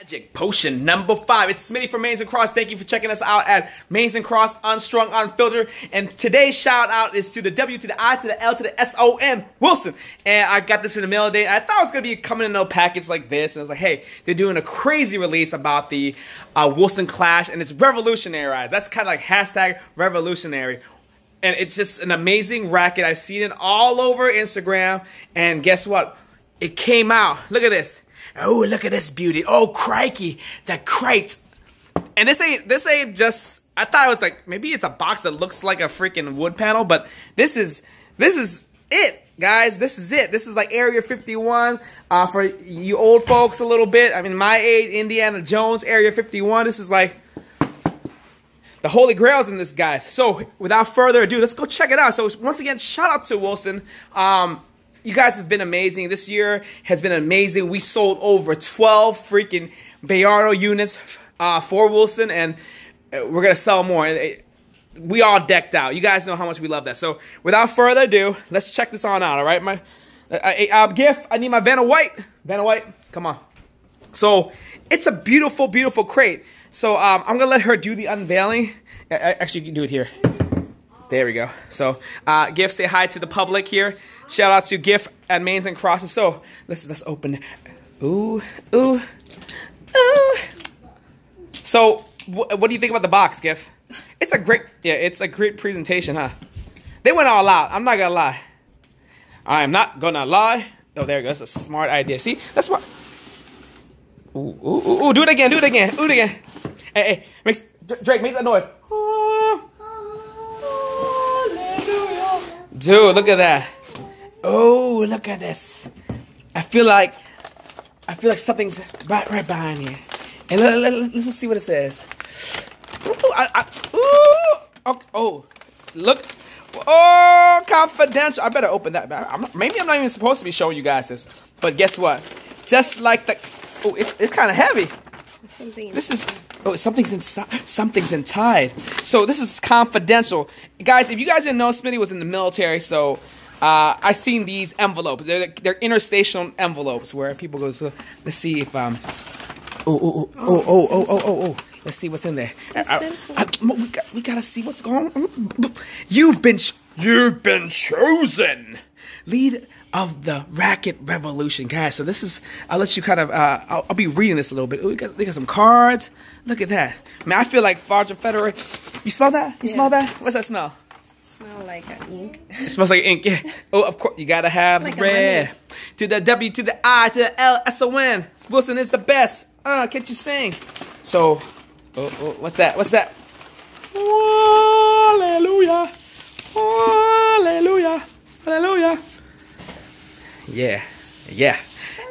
Magic potion number five. It's Smitty from Mains and Cross. Thank you for checking us out at Mains and Cross Unstrung Unfiltered. And today's shout out is to the W to the I to the L to the S O N Wilson. And I got this in the mail today. I thought it was gonna be coming in a package like this. And I was like, hey, they're doing a crazy release about the uh, Wilson Clash, and it's revolutionary. That's kind of like hashtag revolutionary and it's just an amazing racket. I've seen it all over Instagram, and guess what? It came out. Look at this. Oh, look at this beauty. Oh, crikey, the crate. And this ain't this ain't just. I thought it was like maybe it's a box that looks like a freaking wood panel, but this is this is it, guys. This is it. This is like Area 51 uh, for you old folks a little bit. I mean, my age, Indiana Jones, Area 51. This is like the holy grails in this, guys. So, without further ado, let's go check it out. So, once again, shout out to Wilson. Um, you guys have been amazing. This year has been amazing. We sold over 12 freaking Baiardo units uh, for Wilson, and uh, we're going to sell more. We all decked out. You guys know how much we love that. So, without further ado, let's check this on out, all right? My uh, uh, gift, I need my Vanna White. Vanna White, come on. So, it's a beautiful, beautiful crate. So um, I'm gonna let her do the unveiling. Actually, you can do it here. There we go. So, uh, Gift, say hi to the public here. Shout out to Gift at Mains and Crosses. So let's let's open. Ooh, ooh, ooh. So, wh what do you think about the box, Gift? It's a great, yeah, it's a great presentation, huh? They went all out. I'm not gonna lie. I am not gonna lie. Oh, there it goes. That's a smart idea. See, that's smart. Ooh, ooh, ooh, ooh, do it again, do it again, do it again. Hey, hey, makes Drake, make that noise. Dude, look at that. Oh, look at this. I feel like I feel like something's right right behind here. And let, let, let, let's see what it says. Ooh, I, I, ooh, oh, oh, look. Oh, confidential. I better open that. I'm not, maybe I'm not even supposed to be showing you guys this. But guess what? Just like the... Oh, it's, it's kind of heavy. Something This is oh something's inside something's inside. So this is confidential, guys. If you guys didn't know, Smitty was in the military, so uh, I've seen these envelopes. They're they're interstation envelopes where people go. Let's see if um. Oh oh oh oh oh oh oh oh. oh. Let's see what's in there. Uh, uh, I, I, I, we, got, we gotta see what's going on. You've been you've been chosen. Lead of the racket revolution, guys. So this is, I'll let you kind of, uh, I'll, I'll, be reading this a little bit. Ooh, we got, we got some cards. Look at that. Man, I feel like Roger Federer. You smell that? You yeah. smell that? What's that smell? Smell like ink. It smells like ink. Yeah. Oh, of course, you gotta have like red. To the W, to the I, to the L, S O N. Wilson is the best. Uh, can't you sing? So, oh, oh, what's that? What's that? Hallelujah. Hallelujah. Hallelujah. Yeah, yeah,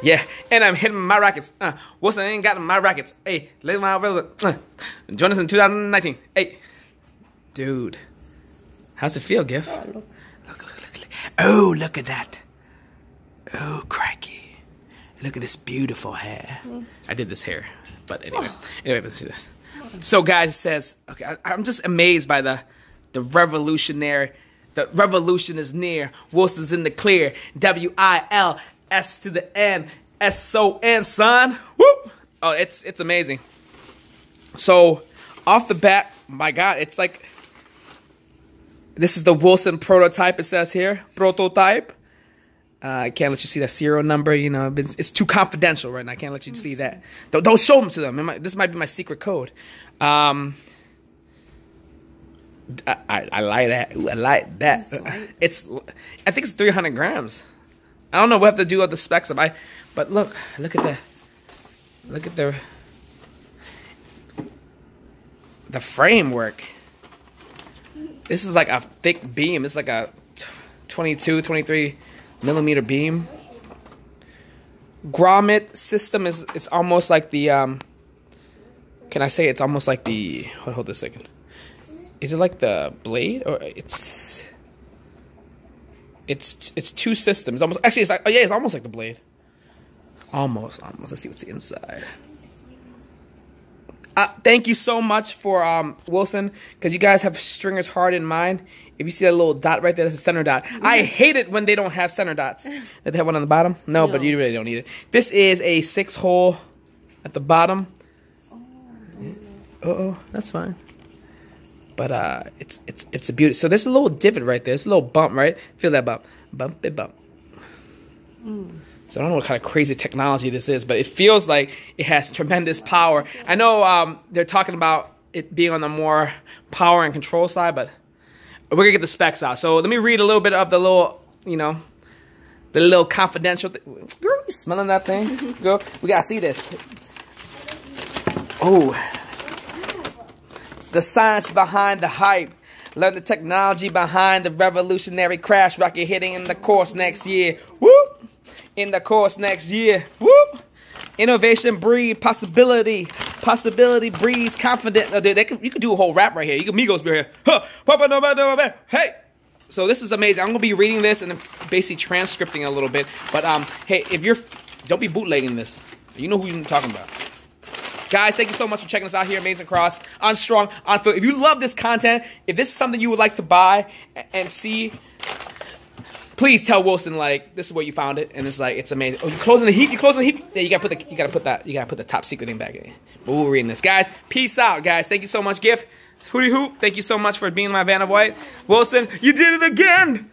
yeah. And I'm hitting my rackets. Uh, Wilson ain't got my rackets. Hey, let my relevant. Uh, join us in 2019. Hey, dude, how's it feel, Giff? Oh, look. Look, look, look, look. Oh, look at that. Oh, crikey. Look at this beautiful hair. Mm. I did this hair, but anyway. Oh. Anyway, let's see this. So, guys, it says, okay, I, I'm just amazed by the the revolutionary the revolution is near. Wilson's in the clear. W I L S to the N. S O N, son. Whoop! Oh, it's it's amazing. So, off the bat, my God, it's like this is the Wilson prototype. It says here, prototype. Uh, I can't let you see the serial number. You know, it's, it's too confidential right now. I can't let you see that. Don't, don't show them to them. Might, this might be my secret code. Um, I, I, I like that. Ooh, I like that. It's, I think it's 300 grams. I don't know. We'll have to do all the specs of I, but look, look at the, look at the, the framework. This is like a thick beam. It's like a 22, 23 millimeter beam. Grommet system is is almost like the um. Can I say it's almost like the? Hold, hold this second is it like the blade or it's it's it's two systems almost actually it's like oh yeah it's almost like the blade almost almost let's see what's inside uh, thank you so much for um, Wilson because you guys have stringers hard in mind. If you see that little dot right there, that's a center dot. I hate it when they don't have center dots. Did they have one on the bottom? No, no, but you really don't need it. This is a six hole at the bottom. Uh oh, that's fine. But uh, it's it's it's a beauty. So there's a little divot right there. It's a little bump, right? Feel that bump, bump it bump. So I don't know what kind of crazy technology this is, but it feels like it has tremendous power. I know um, they're talking about it being on the more power and control side, but we're gonna get the specs out. So let me read a little bit of the little, you know, the little confidential. Th- Girl, you smelling that thing? Girl, we gotta see this. Oh, the science behind the hype. Learn the technology behind the revolutionary Clash rocket hitting in the course next year. Whoop! In the course next year. Whoop! Innovation breed possibility. Possibility breeds confidence. Uh, they, can, you do a whole rap right here. You can Migos be here. Huh. Hey! So this is amazing. I'm gonna be reading this and basically transcripting a little bit. But um, hey, if you're, don't be bootlegging this. You know who you're talking about. Guys, thank you so much for checking us out here, Mains and Cross, Unstrung, on Foot. If you love this content, if this is something you would like to buy and see, please tell Wilson like this is where you found it, and it's like it's amazing. Oh, you closing the heap? You closing the heap? Yeah, you gotta put the you gotta put that you gotta put the top secret thing back in. But we're reading this, guys. Peace out, guys. Thank you so much, Gift. Hootie hoop. Thank you so much for being my Vanna White. Wilson, you did it again.